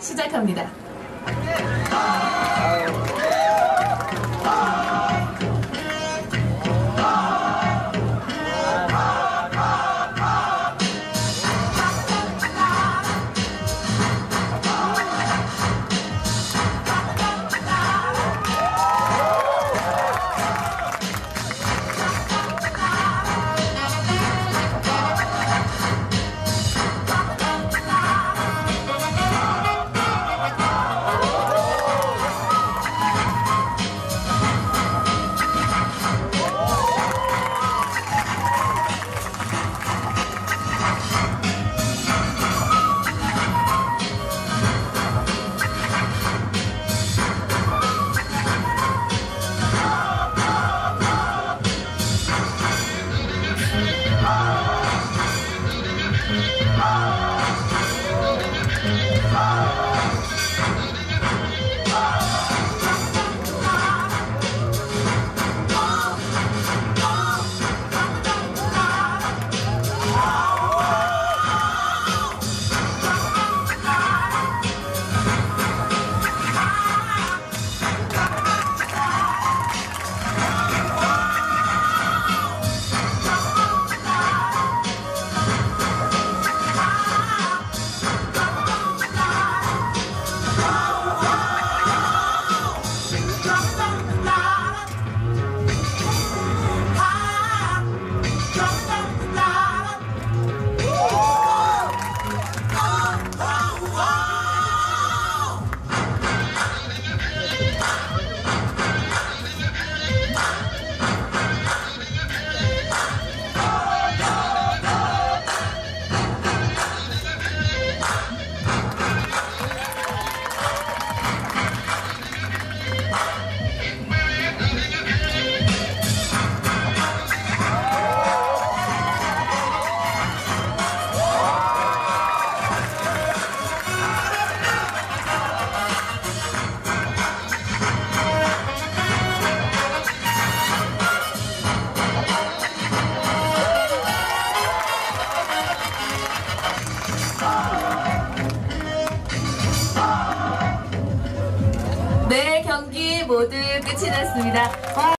시작합니다. Oh! 모두 끝이 났습니다. 와,